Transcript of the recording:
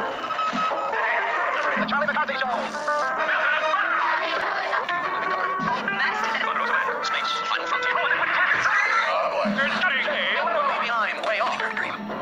The Charlie McCarthy Show. Master. Oh boy. Maybe I'm way off dream.